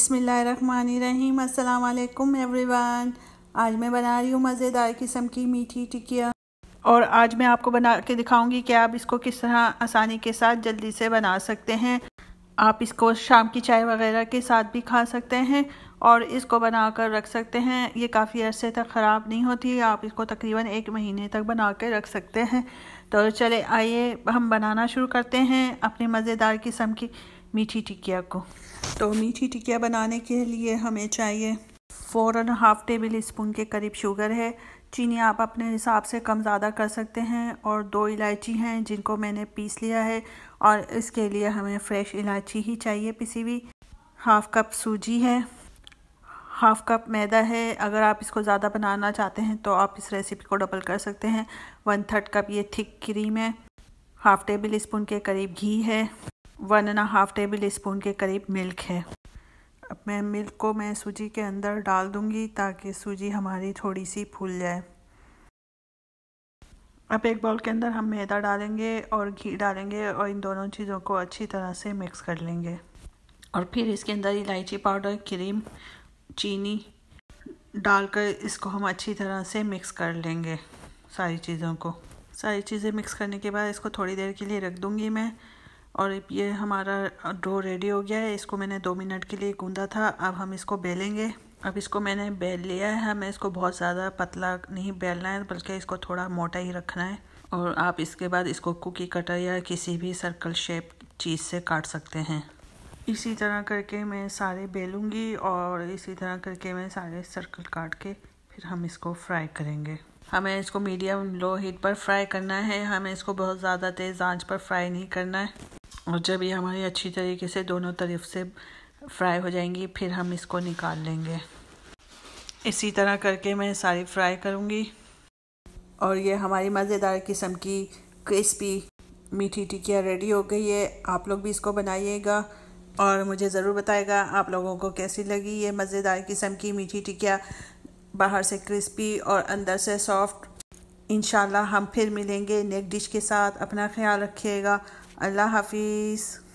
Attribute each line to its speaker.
Speaker 1: बिसमीम अल्लाम एवरीवन। आज मैं बना रही हूँ मज़ेदार किस्म की मीठी टिकिया और आज मैं आपको बना के दिखाऊँगी कि आप इसको किस तरह आसानी के साथ जल्दी से बना सकते हैं। आप इसको शाम की चाय वगैरह के साथ भी खा सकते हैं और इसको बना कर रख सकते हैं। ये काफ़ी अरसे तक ख़राब नहीं होती आप इसको तकरीबन एक महीने तक बना कर रख सकते हैं। तो चले आइए, हम बनाना शुरू करते हैं अपनी मज़ेदार किस्म की मीठी टिकिया को। तो मीठी टिकिया बनाने के लिए हमें चाहिए four and half tablespoon के करीब शुगर है। चीनी आप अपने हिसाब से कम ज़्यादा कर सकते हैं और दो इलायची हैं जिनको मैंने पीस लिया है और इसके लिए हमें फ़्रेश इलायची ही चाहिए पिसी हुई हाफ़ कप सूजी है। हाफ़ कप मैदा है। अगर आप इसको ज़्यादा बनाना चाहते हैं तो आप इस रेसिपी को डबल कर सकते हैं। वन थर्ड कप ये थिक क्रीम है। हाफ़ टेबल स्पून के करीब घी है। One and half tablespoon के करीब मिल्क है। अब मैं मिल्क को मैं सूजी के अंदर डाल दूँगी ताकि सूजी हमारी थोड़ी सी फूल जाए। अब एक बाउल के अंदर हम मैदा डालेंगे और घी डालेंगे और इन दोनों चीज़ों को अच्छी तरह से मिक्स कर लेंगे। और फिर इसके अंदर इलायची पाउडर क्रीम चीनी डालकर इसको हम अच्छी तरह से मिक्स कर लेंगे सारी चीज़ों को। सारी चीज़ें मिक्स करने के बाद इसको थोड़ी देर के लिए रख दूँगी मैं। और ये हमारा डो रेडी हो गया है। इसको मैंने दो मिनट के लिए गूंदा था। अब हम इसको बेलेंगे। अब इसको मैंने बेल लिया है। हमें इसको बहुत ज़्यादा पतला नहीं बेलना है, बल्कि इसको थोड़ा मोटा ही रखना है। और आप इसके बाद इसको कुकी कटर या किसी भी सर्कल शेप चीज़ से काट सकते हैं। इसी तरह करके मैं सारे बेलूँगी और इसी तरह करके मैं सारे सर्कल काट के फिर हम इसको फ्राई करेंगे। हमें इसको मीडियम लो हीट पर फ्राई करना है। हमें इसको बहुत ज़्यादा तेज़ आँच पर फ्राई नहीं करना है। और जब ये हमारी अच्छी तरीके से दोनों तरफ़ से फ्राई हो जाएँगी, फिर हम इसको निकाल लेंगे। इसी तरह करके मैं सारी फ्राई करूँगी। और ये हमारी मज़ेदार किस्म की क्रिस्पी मीठी टिकिया रेडी हो गई है। आप लोग भी इसको बनाइएगा और मुझे ज़रूर बताएगा आप लोगों को कैसी लगी ये मज़ेदार किस्म की मीठी टिकिया। बाहर से क्रिस्पी और अंदर से सॉफ्ट इन हम फिर मिलेंगे नेक डिश के साथ। अपना ख्याल रखिएगा। अल्लाह हाफिज़।